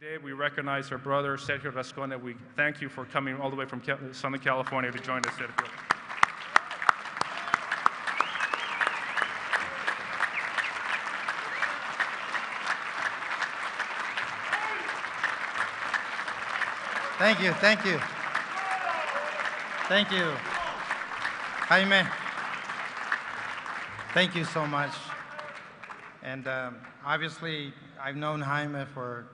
Today, we recognize our brother Sergio Rascon. We thank you for coming all the way from Southern California to join us, Sergio. Thank you, thank you. Thank you. Jaime, thank you so much. And um, obviously, I've known Jaime for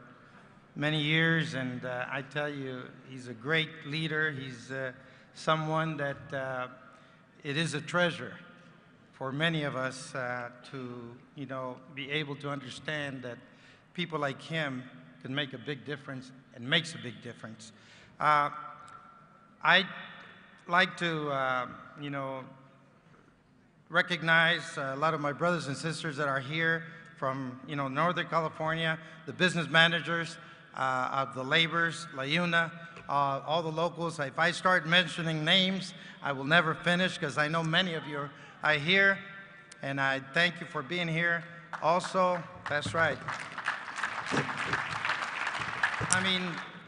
many years, and uh, I tell you, he's a great leader. He's uh, someone that uh, it is a treasure for many of us uh, to, you know, be able to understand that people like him can make a big difference and makes a big difference. Uh, I'd like to, uh, you know, recognize a lot of my brothers and sisters that are here from, you know, Northern California, the business managers of the laborers, LiUNA, uh, all the locals. If I start mentioning names, I will never finish because I know many of you are here, and I thank you for being here. Also, that's right. I mean,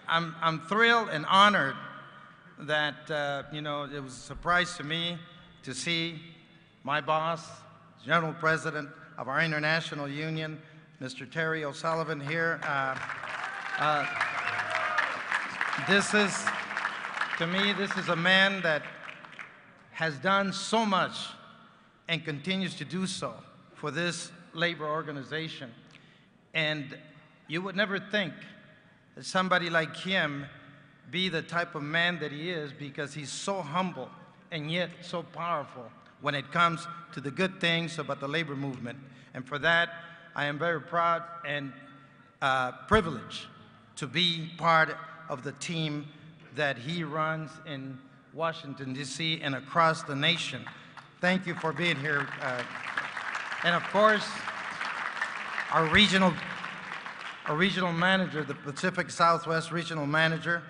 I'm, I'm thrilled and honored that, uh, you know, it was a surprise to me to see my boss, General President of our International Union, Mr. Terry O'Sullivan here. Uh, uh, this is, to me, this is a man that has done so much and continues to do so for this labor organization. And you would never think that somebody like him be the type of man that he is because he's so humble and yet so powerful when it comes to the good things about the labor movement. And for that, I am very proud and uh, privileged to be part of the team that he runs in Washington, D.C. and across the nation. Thank you for being here. Uh, and of course, our regional, our regional manager, the Pacific Southwest regional manager,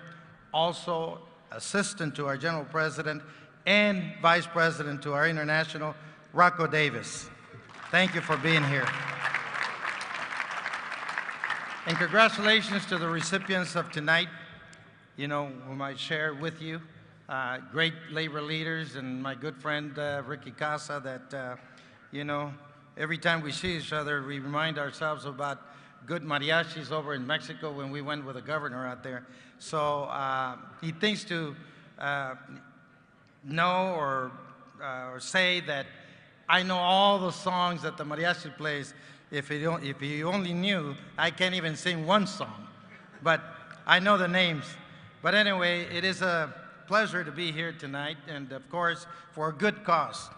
also assistant to our general president and vice president to our international, Rocco Davis. Thank you for being here. And congratulations to the recipients of tonight, you know, whom I share with you. Uh, great labor leaders and my good friend uh, Ricky Casa that, uh, you know, every time we see each other, we remind ourselves about good mariachis over in Mexico when we went with the governor out there. So uh, he thinks to uh, know or, uh, or say that I know all the songs that the mariachi plays. If you, if he only knew, I can't even sing one song. But I know the names. But anyway, it is a pleasure to be here tonight, and of course, for a good cause.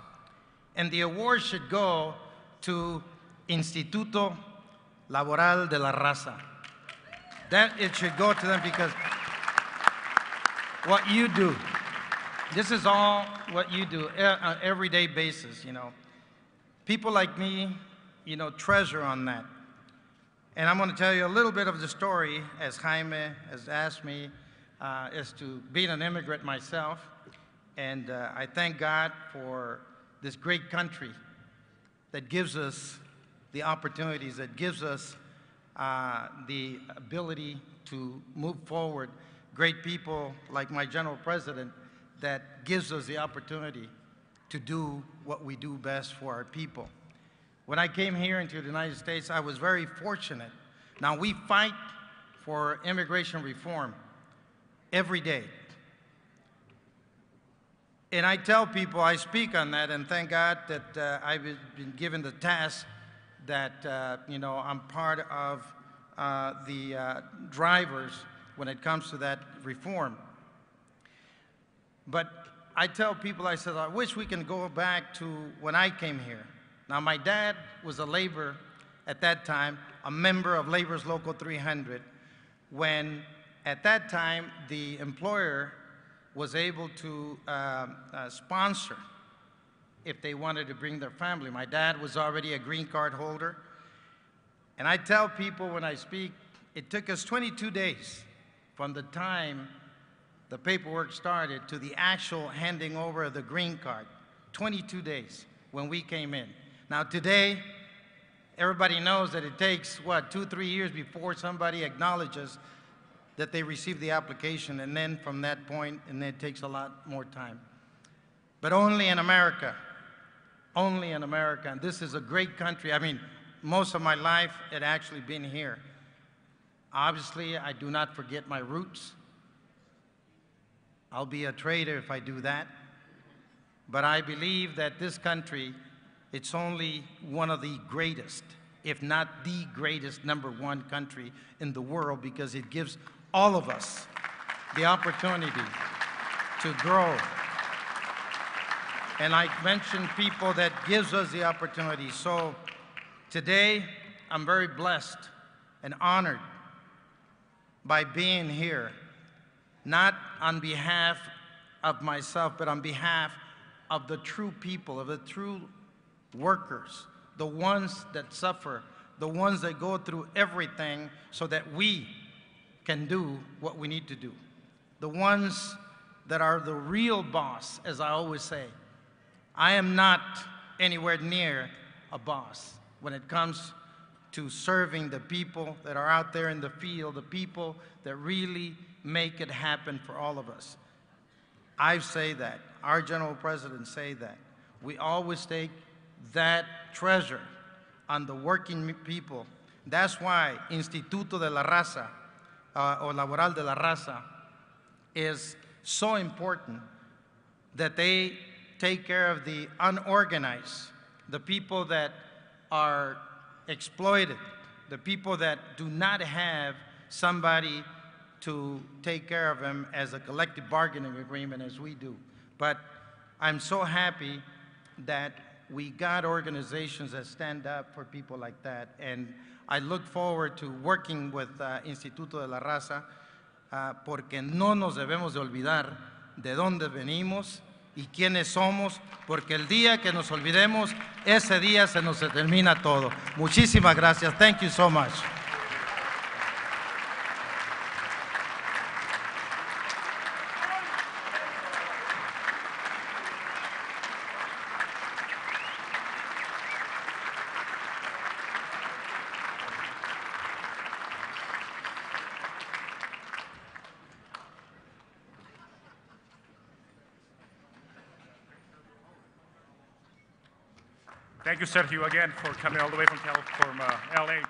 And the award should go to Instituto Laboral de la Raza. That it should go to them because what you do, this is all what you do e- on an everyday basis, you know. People like me, you know, treasure on that. And I'm going to tell you a little bit of the story as Jaime has asked me uh, as to being an immigrant myself. And uh, I thank God for this great country that gives us the opportunities, that gives us uh, the ability to move forward. Great people like my general president that gives us the opportunity to do what we do best for our people. When I came here into the United States, I was very fortunate. Now, we fight for immigration reform every day. And I tell people, I speak on that, and thank God that uh, I've been given the task that, uh, you know, I'm part of uh, the uh, drivers when it comes to that reform. But I tell people, I said, I wish we can go back to when I came here. Now, my dad was a labor at that time, a member of Labor's Local 300, when at that time the employer was able to uh, uh, sponsor if they wanted to bring their family. My dad was already a green card holder. And I tell people when I speak, it took us 22 days from the time the paperwork started to the actual handing over of the green card. 22 days when we came in. Now, today, Everybody knows that it takes, what, two, three years before somebody acknowledges that they received the application, and then from that point, and then it takes a lot more time. But only in America, only in America, and this is a great country. I mean, most of my life had actually been here. Obviously, I do not forget my roots. I'll be a traitor if I do that. But I believe that this country, it's only one of the greatest, if not the greatest number one country in the world because it gives all of us the opportunity to grow. And I mentioned people that gives us the opportunity. So today, I'm very blessed and honored by being here, not on behalf of myself, but on behalf of the true people, of the true workers, the ones that suffer, the ones that go through everything so that we can do what we need to do. The ones that are the real boss, as I always say. I am not anywhere near a boss when it comes to serving the people that are out there in the field, the people that really make it happen for all of us. I say that. Our general president say that. We always take that treasure on the working people. That's why Instituto de la Raza, uh, or Laboral de la Raza, is so important that they take care of the unorganized, the people that are exploited, the people that do not have somebody to take care of them as a collective bargaining agreement as we do. But I'm so happy that we got organizations that stand up for people like that. And I look forward to working with uh, Instituto de la Raza uh, porque no nos debemos de olvidar de dónde venimos y quiénes somos, porque el día que nos olvidemos, ese día se nos termina todo. Muchísimas gracias. Thank you so much. Thank you, Sergio, again, for coming all the way from, from uh, LA